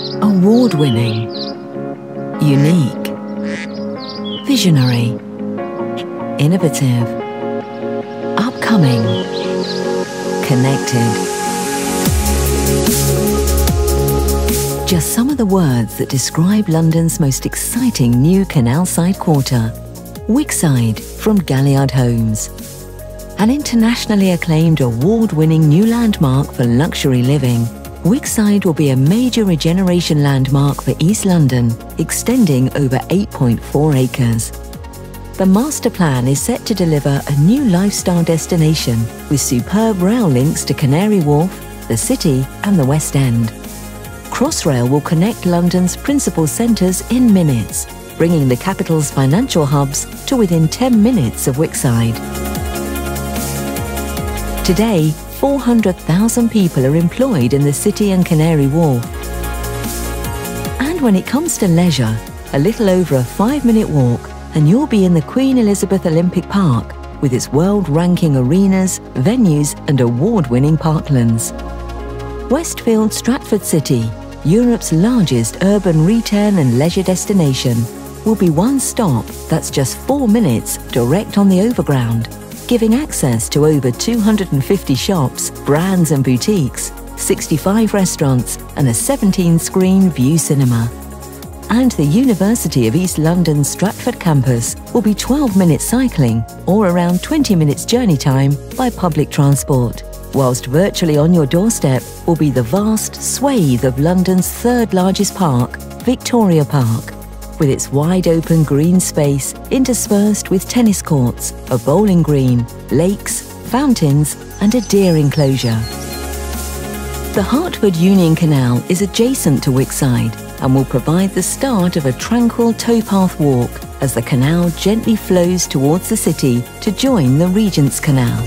Award winning. Unique. Visionary. Innovative. Upcoming. Connected. Just some of the words that describe London's most exciting new canal side quarter. Wickside from Galliard Homes. An internationally acclaimed award-winning new landmark for luxury living, Wickside will be a major regeneration landmark for East London, extending over 8.4 acres. The master plan is set to deliver a new lifestyle destination with superb rail links to Canary Wharf, the City and the West End. Crossrail will connect London's principal centres in minutes, bringing the capital's financial hubs to within 10 minutes of Wickside. Today, 400,000 people are employed in the city and Canary Wharf. And when it comes to leisure, a little over a five-minute walk and you'll be in the Queen Elizabeth Olympic Park with its world-ranking arenas, venues and award-winning parklands. Westfield Stratford City Europe's largest urban retail and leisure destination, will be one stop that's just four minutes direct on the overground, giving access to over 250 shops, brands and boutiques, 65 restaurants and a 17-screen Vue cinema. And the University of East London Stratford campus will be 12 minutes cycling or around 20 minutes journey time by public transport whilst virtually on your doorstep will be the vast swathe of London's third largest park, Victoria Park, with its wide open green space interspersed with tennis courts, a bowling green, lakes, fountains and a deer enclosure. The Hertford Union Canal is adjacent to Wickside and will provide the start of a tranquil towpath walk as the canal gently flows towards the city to join the Regent's Canal.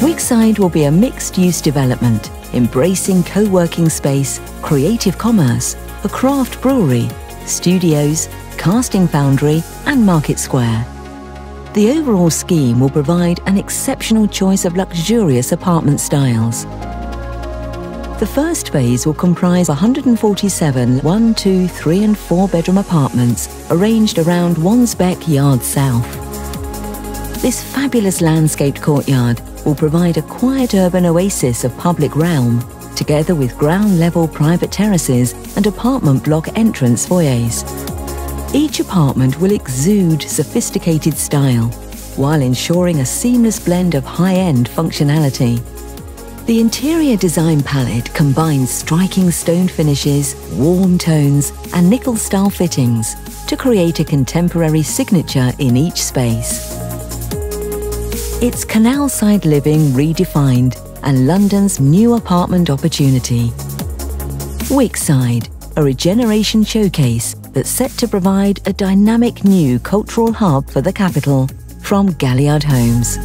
Wickside will be a mixed-use development, embracing co-working space, creative commerce, a craft brewery, studios, casting foundry and market square. The overall scheme will provide an exceptional choice of luxurious apartment styles. The first phase will comprise 147 one, two, three and four bedroom apartments arranged around Wansbeck Yard South. This fabulous landscaped courtyard will provide a quiet urban oasis of public realm, together with ground-level private terraces and apartment block entrance foyers. Each apartment will exude sophisticated style, while ensuring a seamless blend of high-end functionality. The interior design palette combines striking stone finishes, warm tones and nickel-style fittings to create a contemporary signature in each space. It's canal side living redefined and London's new apartment opportunity. Wickside, a regeneration showcase that's set to provide a dynamic new cultural hub for the capital from Galliard Homes.